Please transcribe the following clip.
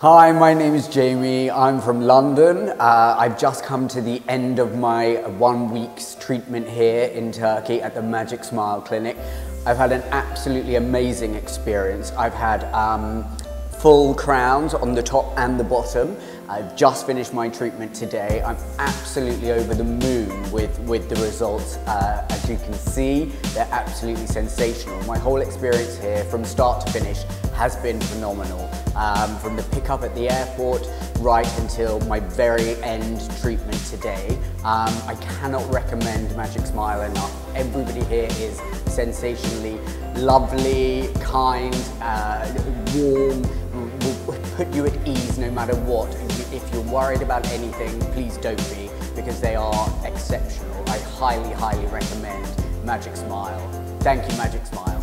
Hi, my name is Jamie. I'm from London. Uh, I've just come to the end of my one week's treatment here in Turkey at the Magic Smile Clinic. I've had an absolutely amazing experience. I've had um, full crowns on the top and the bottom. I've just finished my treatment today. I'm absolutely over the moon with, with the results. Uh, as you can see, they're absolutely sensational. My whole experience here from start to finish has been phenomenal. Um, from the pickup at the airport right until my very end treatment today. Um, I cannot recommend Magic Smile enough. Everybody here is sensationally lovely, kind, uh, warm, will put you at ease no matter what. If you're worried about anything, please don't be because they are exceptional. I highly, highly recommend Magic Smile. Thank you, Magic Smile.